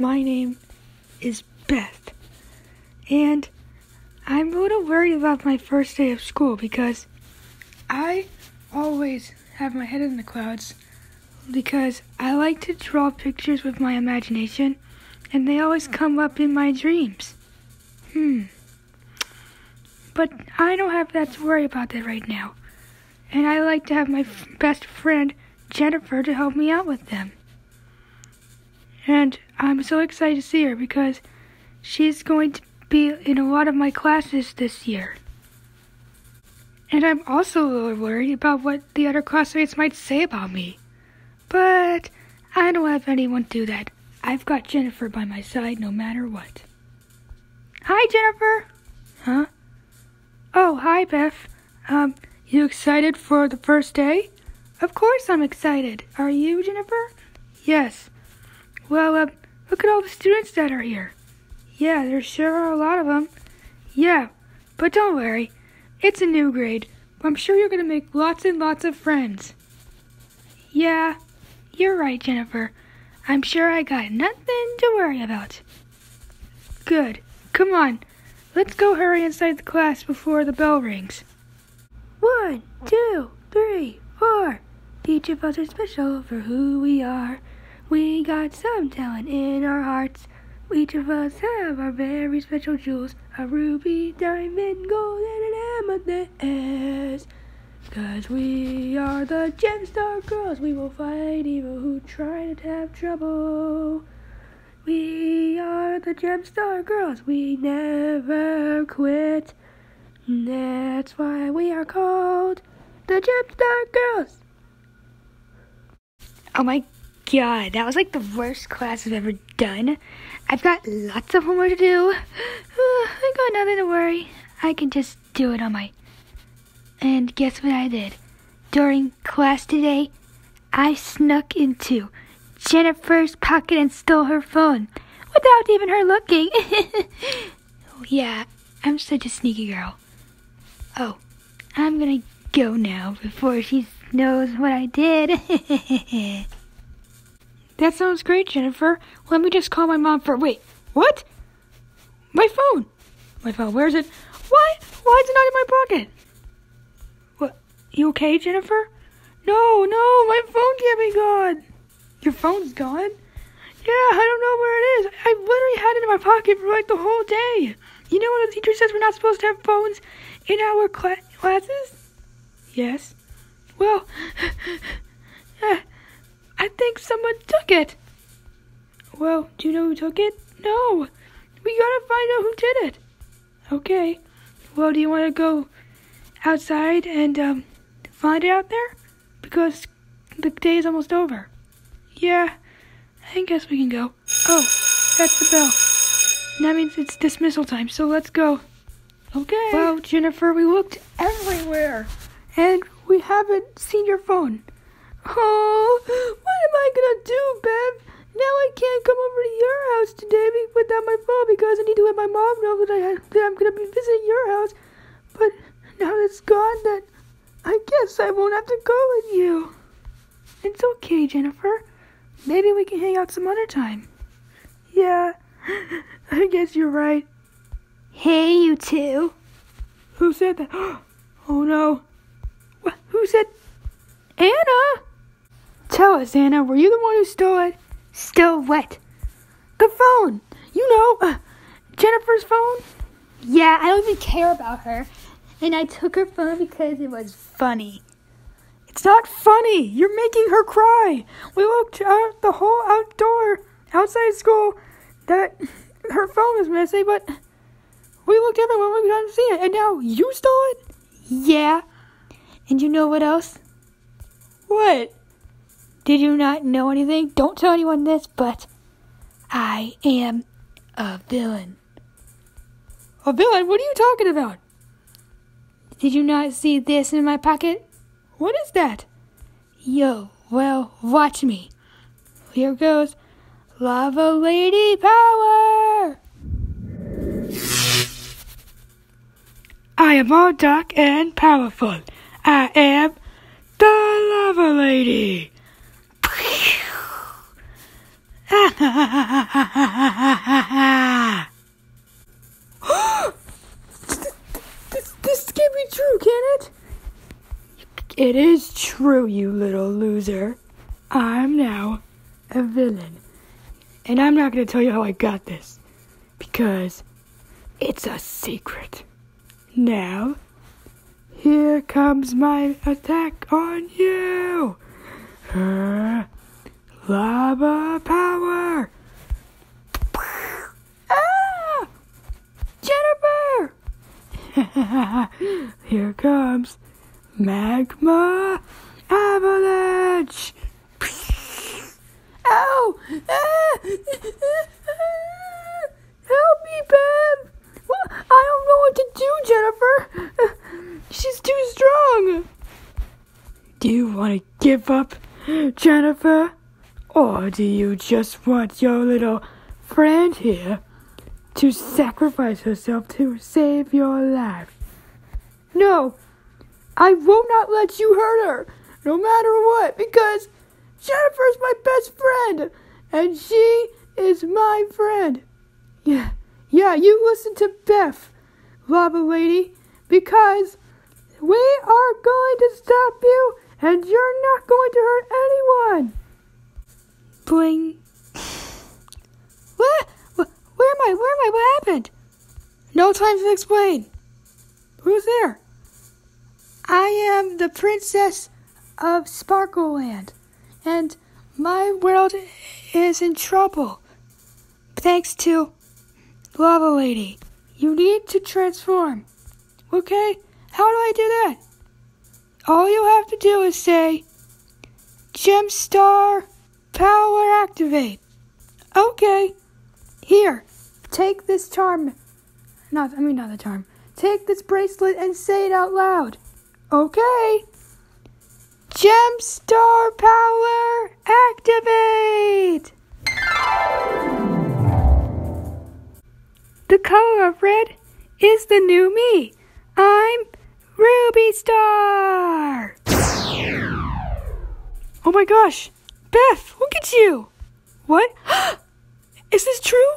My name is Beth. And I'm a little worried about my first day of school because I always have my head in the clouds because I like to draw pictures with my imagination and they always come up in my dreams. Hmm. But I don't have that to worry about that right now. And I like to have my f- best friend Jennifer to help me out with them. And I'm so excited to see her because she's going to be in a lot of my classes this year. And I'm also a little worried about what the other classmates might say about me. But I don't have anyone do that. I've got Jennifer by my side no matter what. Hi, Jennifer. Huh? Oh, hi, Beth. Um, you excited for the first day? Of course I'm excited. Are you, Jennifer? Yes. Well, uh, look at all the students that are here. Yeah, there sure are a lot of them. Yeah, but don't worry. It's a new grade. I'm sure you're going to make lots and lots of friends. Yeah, you're right, Jennifer. I'm sure I got nothing to worry about. Good. Come on. Let's go hurry inside the class before the bell rings. One, two, three, four. Each of us is special for who we are. We got some talent in our hearts. Each of us have our very special jewels. A ruby, diamond, gold, and an amethyst. Cause we are the Gemstar Girls. We will fight evil who try to have trouble. We are the Gemstar Girls. We never quit. That's why we are called the Gemstar Girls. Oh my god, that was like the worst class I've ever done. I've got lots of homework to do. I got nothing to worry. I can just do it on my. And guess what I did? During class today, I snuck into Jennifer's pocket and stole her phone without even her looking. yeah, I'm such a sneaky girl. Oh, I'm gonna go now before she knows what I did. that sounds great, Jennifer. Let me just call my mom for. Wait, what? My phone. My phone. Where's it? Why? Why is it not in my pocket? What? You okay, Jennifer? No, no, my phone can't be gone. Your phone's gone? Yeah, I don't know where it is. I literally had it in my pocket for like the whole day. You know what the teacher says we're not supposed to have phones in our cla- classes? Yes. Well, I think someone took it. Well, do you know who took it? No. We gotta find out who did it. Okay. Well, do you want to go outside and um, find it out there? Because the day is almost over. Yeah, I guess we can go. Oh, that's the bell. That means it's dismissal time, so let's go. Okay. Well, Jennifer, we looked everywhere, and we haven't seen your phone. Oh, what am I gonna do, Bev? Now I can't come over to your house today without my phone because I need to let my mom know that, I, that I'm gonna be visiting your house. But now it's gone, then I guess I won't have to go with you. It's okay, Jennifer. Maybe we can hang out some other time. Yeah, I guess you're right. Hey, you two. Who said that? Oh no. What? Who said? Anna! Tell us, Anna, were you the one who stole it? Stole what? The phone! You know, uh, Jennifer's phone? Yeah, I don't even care about her. And I took her phone because it was funny. It's not funny. You're making her cry. We looked out the whole outdoor, outside school, that her phone was missing, but we looked everywhere. We couldn't see it. And now you stole it? Yeah. And you know what else? What? Did you not know anything? Don't tell anyone this, but I am a villain. A villain? What are you talking about? Did you not see this in my pocket? What is that? Yo, well, watch me. Here goes Lava Lady Power! I am all dark and powerful. I am the Lava Lady this, this can't be true, can it? It is true, you little loser. I'm now a villain. And I'm not going to tell you how I got this because it's a secret. Now, here comes my attack on you. Uh, lava power. Ah! Jennifer! here comes magma avalanche. Ow! Ah! Help me, Bev! I don't know what to do, Jennifer. She's too strong. Do you want to give up, Jennifer? Or do you just want your little friend here to sacrifice herself to save your life? No, I will not let you hurt her, no matter what, because Jennifer's my best friend, and she is my friend. Yeah, yeah, you listen to Beth, Lava Lady, because we are going to stop you, and you're not going to hurt anyone. Bling. Where, where am I? Where am I? What happened? No time to explain. Who's there? I am the princess of Sparkleland, and my world is in trouble. Thanks to Lava Lady. You need to transform. Okay? How do I do that? All you have to do is say, Gem Star Power Activate. Okay. Here, take this charm. Not, I mean, not the charm. Take this bracelet and say it out loud. Okay. Gem Star Power Activate! The color of red is the new me. I'm Ruby Star! Oh my gosh! Beth, look at you! What? is this true?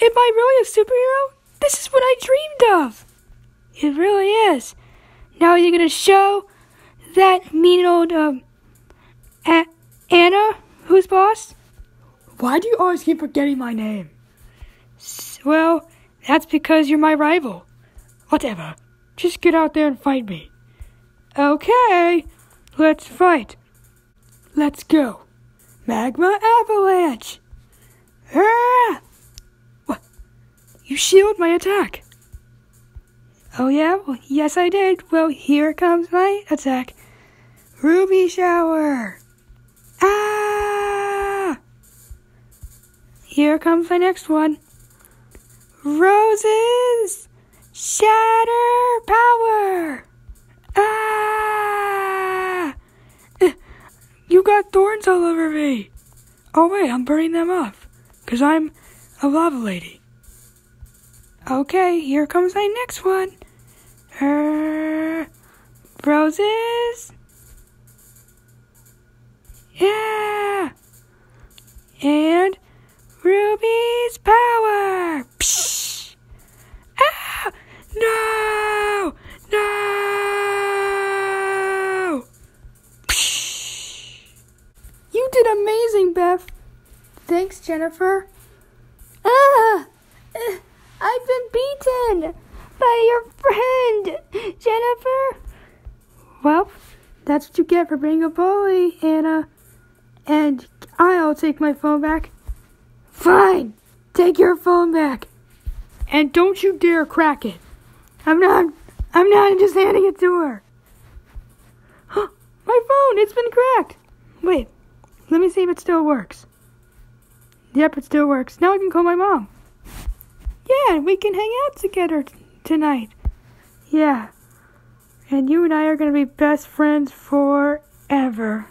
Am I really a superhero? This is what I dreamed of! It really is. Now you're gonna show that mean old um A- Anna, who's boss? Why do you always keep forgetting my name? S- well, that's because you're my rival. Whatever. Just get out there and fight me. Okay, let's fight. Let's go. Magma avalanche. Ah! What? You shielded my attack. Oh, yeah? Well, yes, I did. Well, here comes my attack. Ruby shower. Ah! Here comes my next one. Roses! Shatter power! Ah! You got thorns all over me. Oh, wait, I'm burning them off. Because I'm a lava lady. Okay, here comes my next one. Uh, roses. Yeah. And Ruby's power. Psh. Jennifer. Ah! Uh, I've been beaten by your friend, Jennifer. Well, that's what you get for being a bully, Anna. And I'll take my phone back. Fine, take your phone back. And don't you dare crack it. I'm not, I'm not just handing it to her. my phone, it's been cracked. Wait, let me see if it still works. Yep, it still works. Now I can call my mom. Yeah, we can hang out together t- tonight. Yeah. And you and I are going to be best friends forever.